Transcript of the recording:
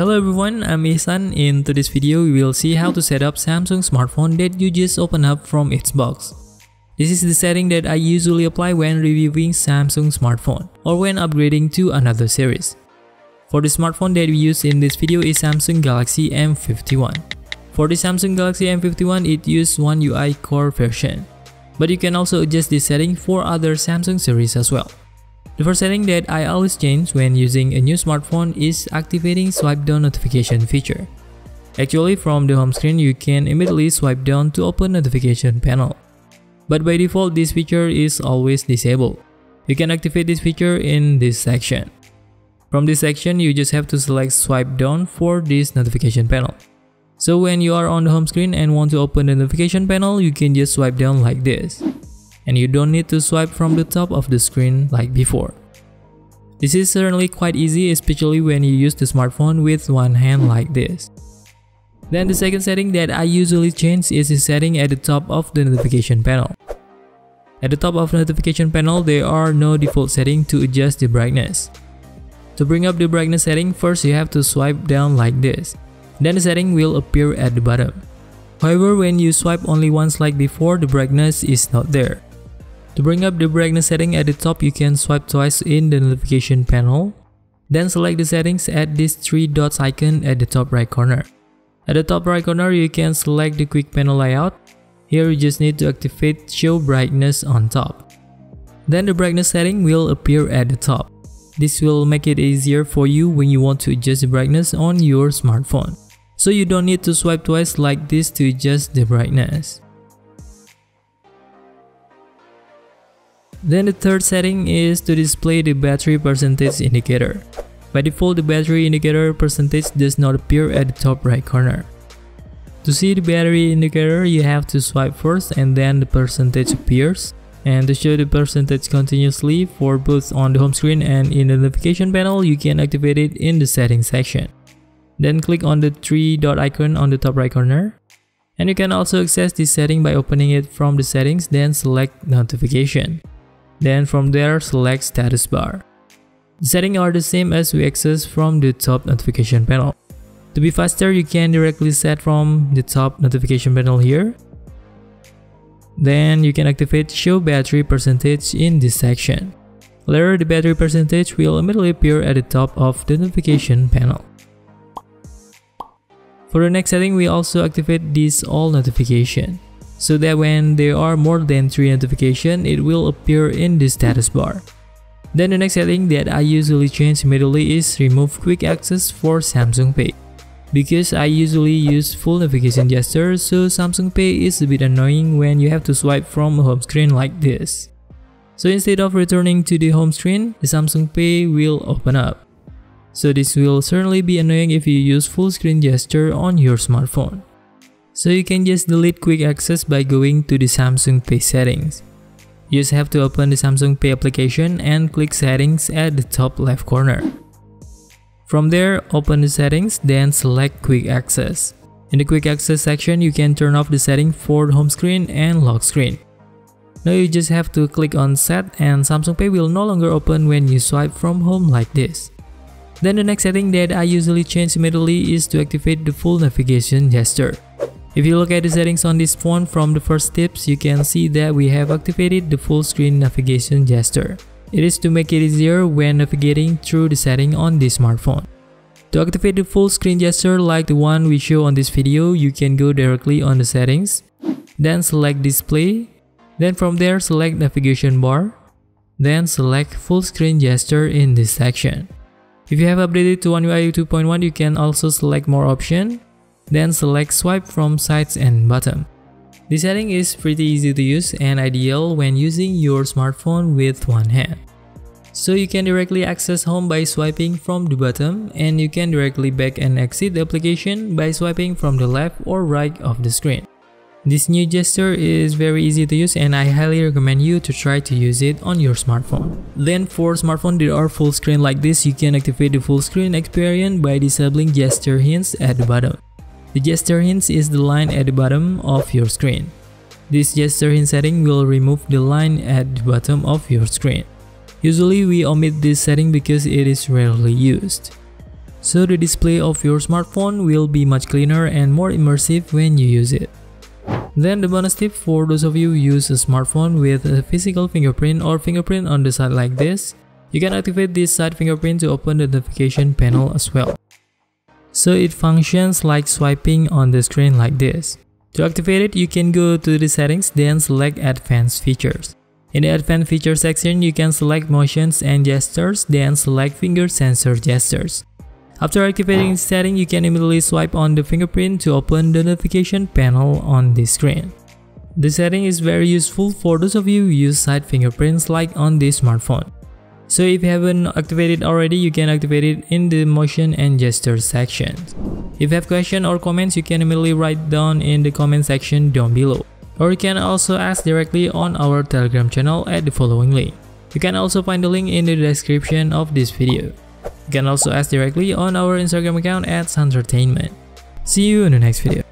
Hello everyone, I'm Ihsan. In today's video, we will see how to set up Samsung smartphone that you just open up from its box. This is the setting that I usually apply when reviewing Samsung smartphone or when upgrading to another series. For the smartphone that we use in this video is Samsung Galaxy M51. For the Samsung Galaxy M51, it uses One UI Core version. But you can also adjust this setting for other Samsung series as well. The first setting that I always change when using a new smartphone is activating swipe down notification feature. Actually from the home screen you can immediately swipe down to open notification panel. But by default this feature is always disabled. You can activate this feature in this section. From this section you just have to select swipe down for this notification panel. So when you are on the home screen and want to open the notification panel you can just swipe down like this and you don't need to swipe from the top of the screen like before. This is certainly quite easy especially when you use the smartphone with one hand like this. Then the second setting that I usually change is the setting at the top of the notification panel. At the top of the notification panel, there are no default setting to adjust the brightness. To bring up the brightness setting, first you have to swipe down like this. Then the setting will appear at the bottom. However, when you swipe only once like before, the brightness is not there. To bring up the brightness setting at the top, you can swipe twice in the notification panel. Then select the settings at this three dots icon at the top right corner. At the top right corner, you can select the quick panel layout. Here you just need to activate show brightness on top. Then the brightness setting will appear at the top. This will make it easier for you when you want to adjust the brightness on your smartphone. So you don't need to swipe twice like this to adjust the brightness. Then the third setting is to display the battery percentage indicator. By default, the battery indicator percentage does not appear at the top right corner. To see the battery indicator, you have to swipe first and then the percentage appears. And to show the percentage continuously for both on the home screen and in the notification panel, you can activate it in the settings section. Then click on the three dot icon on the top right corner. And you can also access this setting by opening it from the settings then select notification. Then from there select status bar. The settings are the same as we access from the top notification panel. To be faster, you can directly set from the top notification panel here. Then you can activate show battery percentage in this section. Later, the battery percentage will immediately appear at the top of the notification panel. For the next setting, we also activate this all notification so that when there are more than 3 notifications, it will appear in the status bar. Then the next setting that I usually change immediately is remove quick access for Samsung Pay. Because I usually use full navigation gesture, so Samsung Pay is a bit annoying when you have to swipe from a home screen like this. So instead of returning to the home screen, the Samsung Pay will open up. So this will certainly be annoying if you use full screen gesture on your smartphone. So you can just delete quick access by going to the Samsung Pay settings. You just have to open the Samsung Pay application and click settings at the top left corner. From there, open the settings, then select quick access. In the quick access section, you can turn off the setting for home screen and lock screen. Now you just have to click on set and Samsung Pay will no longer open when you swipe from home like this. Then the next setting that I usually change immediately is to activate the full navigation gesture. If you look at the settings on this phone from the first tips, you can see that we have activated the full screen navigation gesture. It is to make it easier when navigating through the setting on this smartphone. To activate the full screen gesture like the one we show on this video, you can go directly on the settings, then select display, then from there select navigation bar, then select full screen gesture in this section. If you have updated to One UI 2.1, you can also select more option then select swipe from sides and bottom. This setting is pretty easy to use and ideal when using your smartphone with one hand. So you can directly access home by swiping from the bottom and you can directly back and exit the application by swiping from the left or right of the screen. This new gesture is very easy to use and I highly recommend you to try to use it on your smartphone. Then for smartphone that are full screen like this, you can activate the full screen experience by disabling gesture hints at the bottom. The gesture hints is the line at the bottom of your screen. This gesture hint setting will remove the line at the bottom of your screen. Usually we omit this setting because it is rarely used. So the display of your smartphone will be much cleaner and more immersive when you use it. Then the bonus tip for those of you who use a smartphone with a physical fingerprint or fingerprint on the side like this, you can activate this side fingerprint to open the notification panel as well. So it functions like swiping on the screen like this. To activate it, you can go to the settings then select advanced features. In the advanced features section, you can select motions and gestures then select finger sensor gestures. After activating the setting, you can immediately swipe on the fingerprint to open the notification panel on the screen. The setting is very useful for those of you who use side fingerprints like on this smartphone. So if you haven't activated already, you can activate it in the motion and gesture section. If you have questions or comments, you can immediately write down in the comment section down below. Or you can also ask directly on our telegram channel at the following link. You can also find the link in the description of this video. You can also ask directly on our Instagram account at Santertainment. See you in the next video.